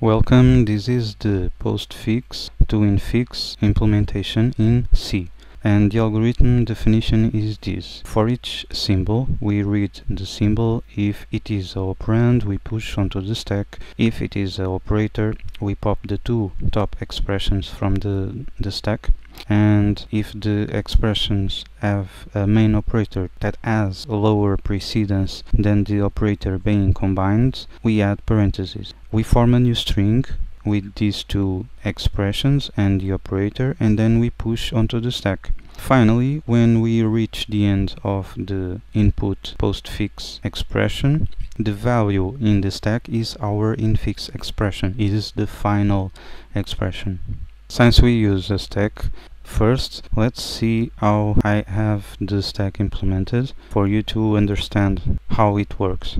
Welcome, this is the postfix to infix implementation in C. And the algorithm definition is this. For each symbol we read the symbol, if it is a operand we push onto the stack, if it is an operator we pop the two top expressions from the, the stack and if the expressions have a main operator that has a lower precedence than the operator being combined, we add parentheses. We form a new string with these two expressions and the operator and then we push onto the stack. Finally, when we reach the end of the input postfix expression, the value in the stack is our infix expression, it is the final expression. Since we use a stack, first let's see how I have the stack implemented for you to understand how it works.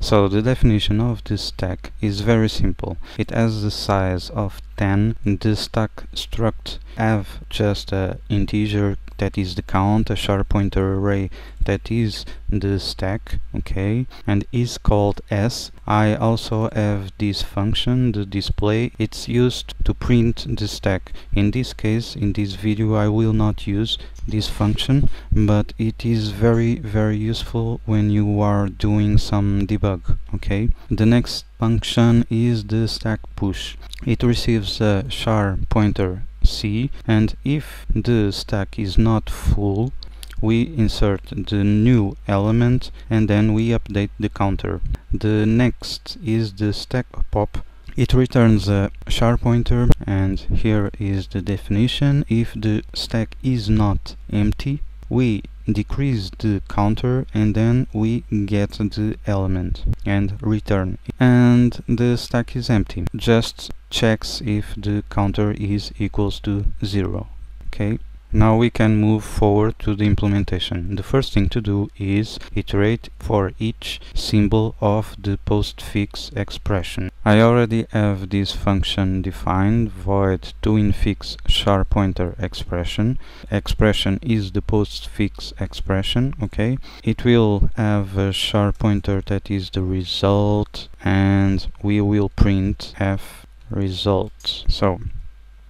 So the definition of this stack is very simple. It has the size of 10. The stack struct have just an integer that is the count, a char pointer array that is the stack, okay, and is called s. I also have this function, the display, it's used to print the stack. In this case, in this video, I will not use this function, but it is very, very useful when you are doing some debug, okay. The next function is the stack push. It receives a char pointer C and if the stack is not full we insert the new element and then we update the counter. The next is the stack pop. It returns a char pointer and here is the definition. If the stack is not empty we decrease the counter and then we get the element and return and the stack is empty just checks if the counter is equals to zero okay now we can move forward to the implementation. The first thing to do is iterate for each symbol of the postfix expression. I already have this function defined, void toInfix char pointer expression. Expression is the postfix expression, okay? It will have a char pointer that is the result and we will print f result. So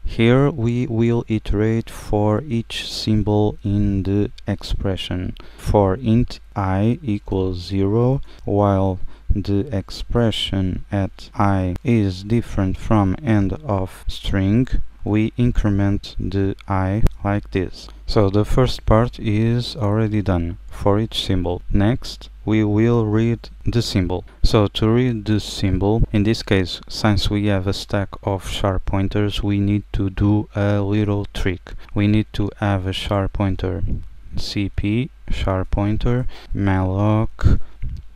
here we will iterate for each symbol in the expression. For int i equals 0, while the expression at i is different from end of string, we increment the i like this. So the first part is already done for each symbol. Next, we will read the symbol. So to read the symbol, in this case, since we have a stack of char pointers, we need to do a little trick. We need to have a char pointer cp char pointer malloc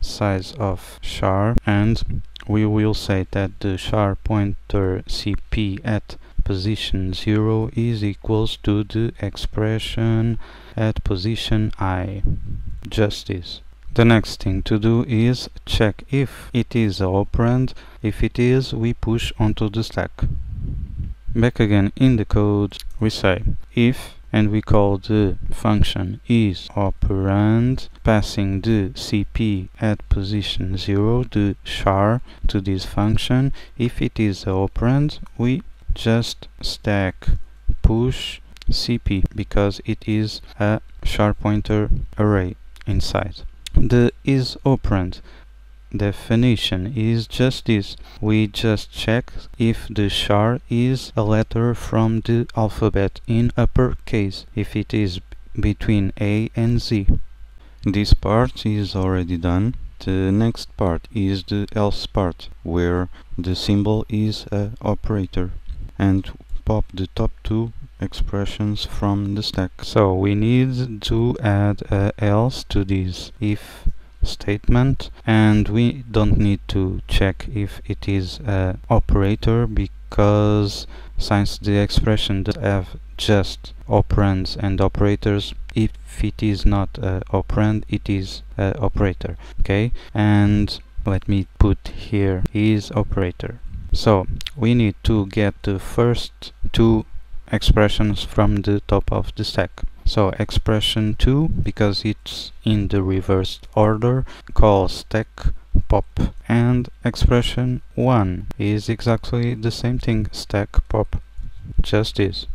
size of char and we will say that the char pointer cp at position 0 is equals to the expression at position i just this the next thing to do is check if it is a operand. If it is, we push onto the stack. Back again in the code, we say if and we call the function is operand passing the cp at position 0 the char to this function if it is a operand we just stack push cp because it is a char pointer array inside the is operand definition is just this. We just check if the char is a letter from the alphabet in uppercase, if it is between A and Z. This part is already done. The next part is the else part, where the symbol is a operator. And pop the top two expressions from the stack. So we need to add else to this if statement and we don't need to check if it is a operator because since the expression does have just operands and operators if it is not a operand it is a operator okay and let me put here is operator so we need to get the first two expressions from the top of the stack. So expression 2, because it's in the reversed order, call stack pop. And expression 1 is exactly the same thing stack pop just this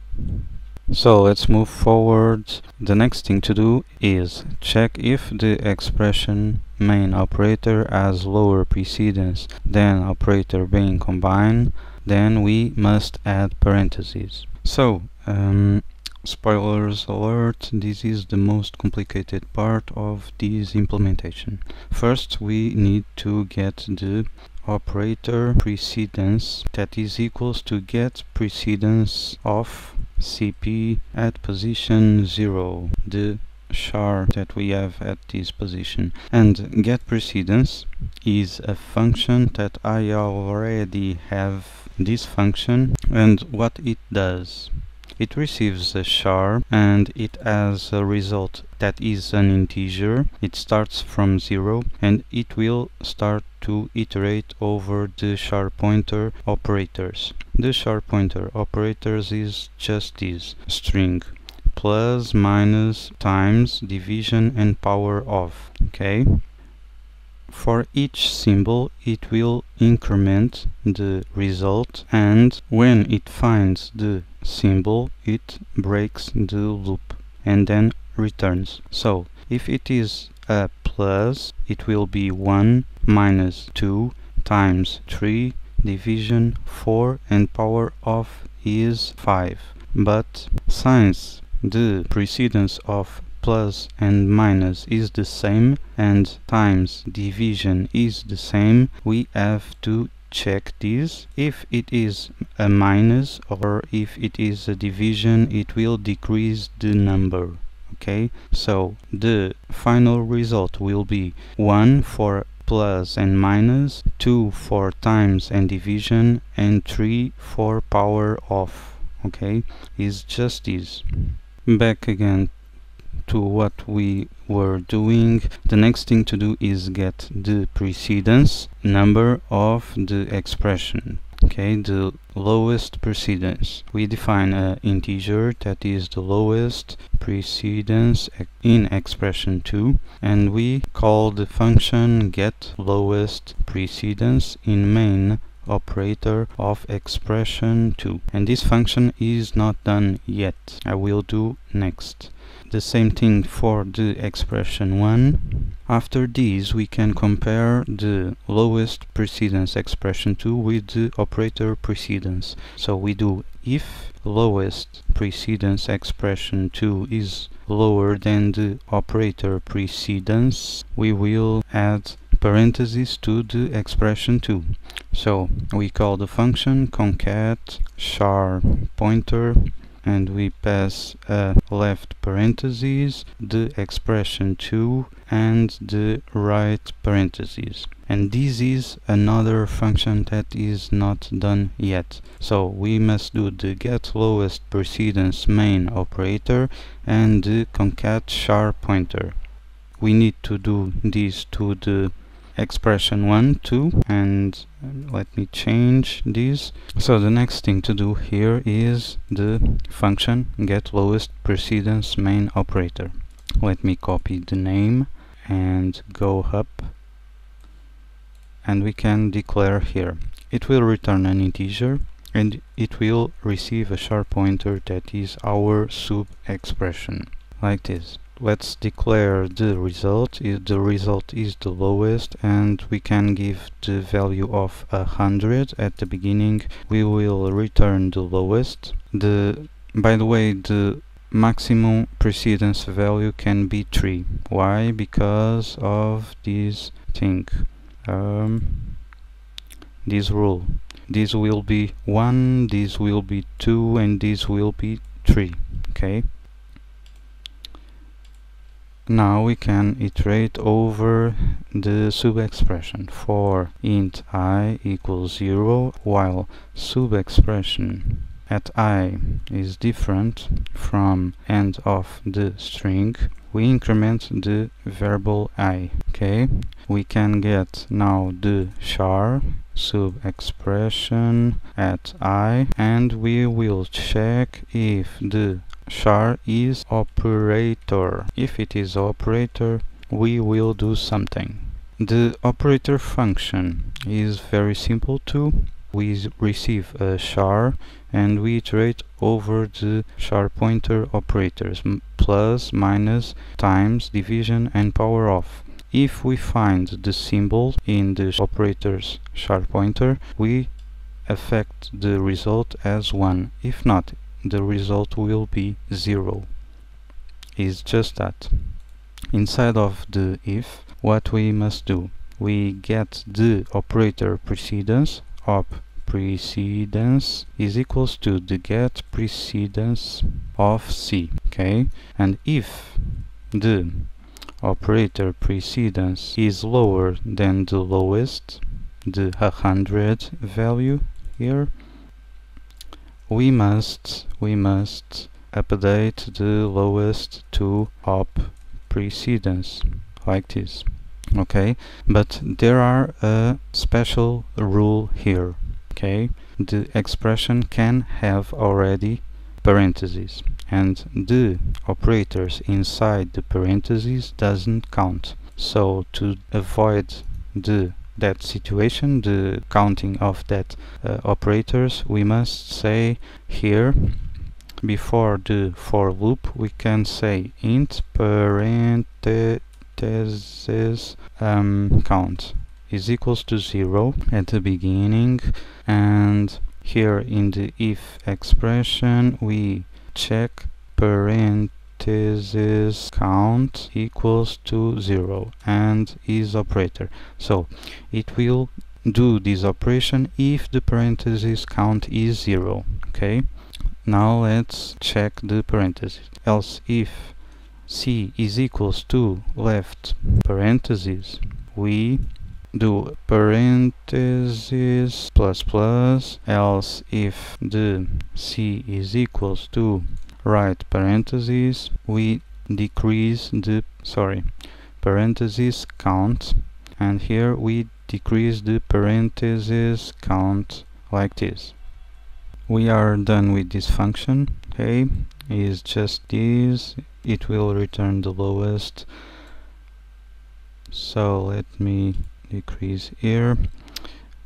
so let's move forward. The next thing to do is check if the expression main operator has lower precedence than operator being combined. Then we must add parentheses so um, Spoilers alert, this is the most complicated part of this implementation. First we need to get the operator precedence that is equals to get precedence of CP at position 0, the char that we have at this position. And get precedence is a function that I already have this function and what it does. It receives a char and it has a result that is an integer. It starts from 0 and it will start to iterate over the char pointer operators. The char pointer operators is just this string plus, minus, times, division and power of. Okay. For each symbol it will increment the result and when it finds the symbol it breaks the loop and then returns. So if it is a plus it will be 1 minus 2 times 3 division 4 and power of is 5 but since the precedence of plus and minus is the same and times division is the same we have to check this. If it is a minus or if it is a division it will decrease the number okay? So the final result will be 1 for plus and minus 2 for times and division and 3 for power of okay? Is just this. Back again to what we were doing. The next thing to do is get the precedence number of the expression okay? The lowest precedence. We define an integer that is the lowest precedence in expression 2 and we call the function get lowest precedence in main operator of expression 2 and this function is not done yet. I will do next the same thing for the expression 1 after this we can compare the lowest precedence expression 2 with the operator precedence. So we do if lowest precedence expression 2 is lower than the operator precedence we will add parentheses to the expression 2 so we call the function concat char pointer and we pass a left parenthesis, the expression 2 and the right parenthesis. And this is another function that is not done yet. So we must do the get lowest precedence main operator and the concat char pointer. We need to do this to the expression 1 2 and let me change this so the next thing to do here is the function get lowest precedence main operator. Let me copy the name and go up and we can declare here. It will return an integer and it will receive a char pointer that is our sub expression like this let's declare the result. If the result is the lowest and we can give the value of a hundred at the beginning we will return the lowest. The by the way the maximum precedence value can be 3 why? Because of this thing. Um, this rule. This will be 1 this will be 2 and this will be 3 okay now we can iterate over the sub-expression for int i equals 0 while sub-expression at i is different from end of the string. We increment the variable i okay? We can get now the char sub expression at i and we will check if the char is operator if it is operator we will do something The operator function is very simple too. We receive a char and we iterate over the char pointer operators plus, minus, times, division and power of. If we find the symbol in the operator's char pointer, we affect the result as 1. If not, the result will be 0. Is just that. Inside of the if, what we must do? We get the operator precedence op precedence is equals to the get precedence of c okay and if the operator precedence is lower than the lowest the 100 value here we must we must update the lowest two op precedence like this okay? But there are a special rule here okay? The expression can have already parentheses and the operators inside the parentheses doesn't count. So to avoid the that situation, the counting of that uh, operators, we must say here before the for loop we can say int parentheses um, count is equals to 0 at the beginning. And here in the if expression we check parentheses parentheses count equals to 0 and is operator. So it will do this operation if the parentheses count is 0 okay? Now let's check the parentheses else if c is equals to left parentheses we do parentheses plus plus. Else if the c is equals to right parentheses we decrease the sorry parentheses count and here we decrease the parentheses count like this. We are done with this function okay? Is just this it will return the lowest. So let me decrease here.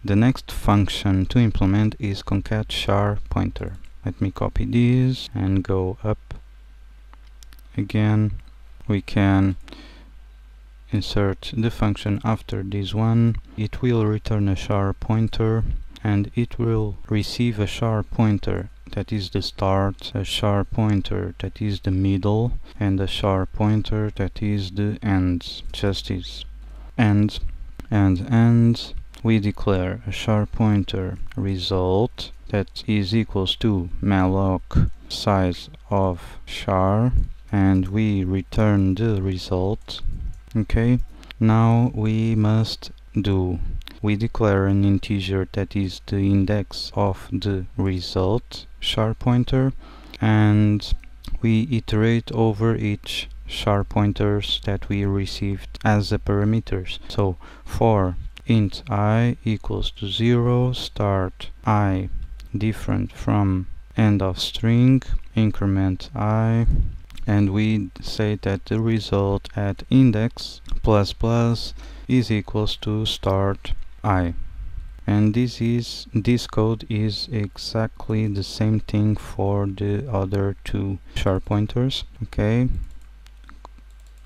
The next function to implement is concat char pointer let me copy these and go up again. We can insert the function after this one. It will return a char pointer and it will receive a char pointer. That is the start, a char pointer that is the middle, and a char pointer that is the end, just this. And, and, and, we declare a char pointer result that is equals to malloc size of char and we return the result. Okay now we must do. We declare an integer that is the index of the result char pointer and we iterate over each char pointers that we received as the parameters. So for int i equals to 0 start i different from end of string increment i and we say that the result at index plus plus is equals to start i. And this is this code is exactly the same thing for the other two char pointers okay?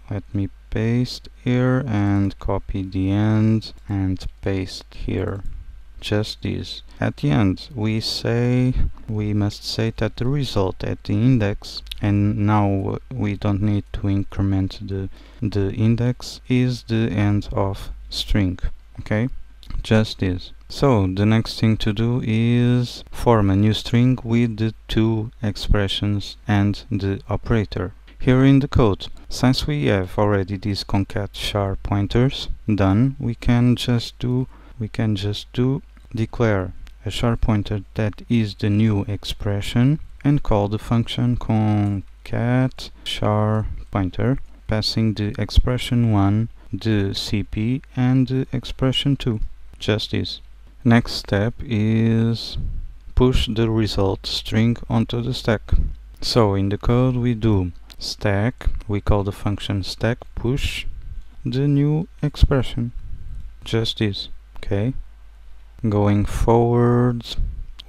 Let me paste here and copy the end and paste here just this. At the end, we say, we must say that the result at the index, and now we don't need to increment the, the index, is the end of string. Okay? Just this. So, the next thing to do is form a new string with the two expressions and the operator. Here in the code, since we have already these concat char pointers done, we can just do we can just do declare a char pointer that is the new expression and call the function concat char pointer passing the expression 1 the cp and the expression 2 just this. Next step is push the result string onto the stack. So in the code we do stack we call the function stack push the new expression. Just this. Okay going forwards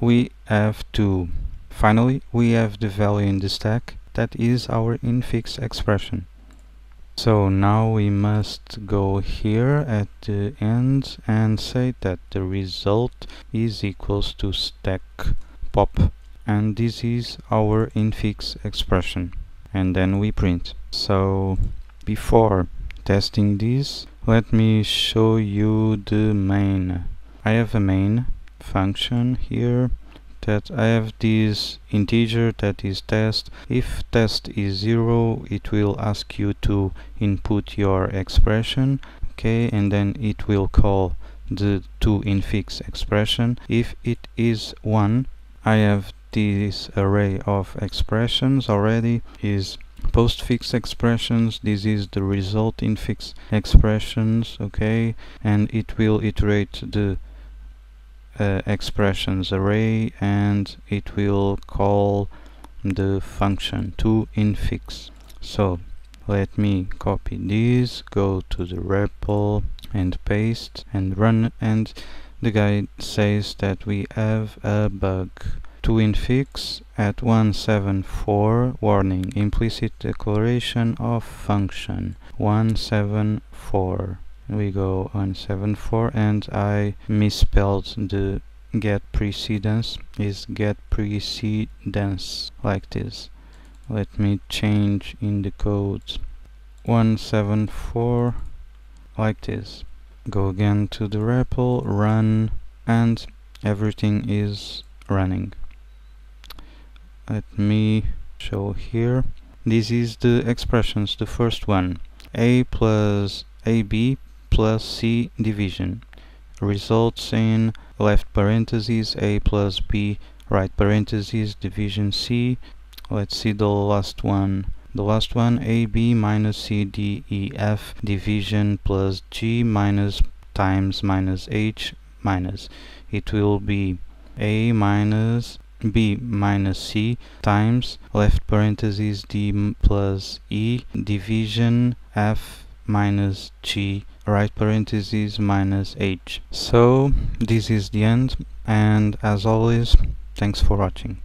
we have to finally we have the value in the stack. That is our infix expression. So now we must go here at the end and say that the result is equals to stack pop. And this is our infix expression. And then we print. So before testing this let me show you the main I have a main function here that I have this integer that is test. If test is 0 it will ask you to input your expression okay and then it will call the to infix expression. If it is 1 I have this array of expressions already is postfix expressions this is the result infix expressions okay and it will iterate the uh, expressions array and it will call the function to infix. So let me copy this go to the REPL and paste and run and the guy says that we have a bug. To infix at 174 warning implicit declaration of function 174 we go on 7.4 and I misspelled the get precedence is get precedence like this. Let me change in the code. 174 like this. Go again to the REPL run and everything is running. Let me show here. This is the expressions the first one. A plus ab plus C division. Results in left parentheses A plus B right parentheses division C. Let's see the last one. The last one AB minus C D E F division plus G minus times minus H minus. It will be A minus B minus C times left parentheses D plus E division F minus G right parentheses minus h. So this is the end and as always thanks for watching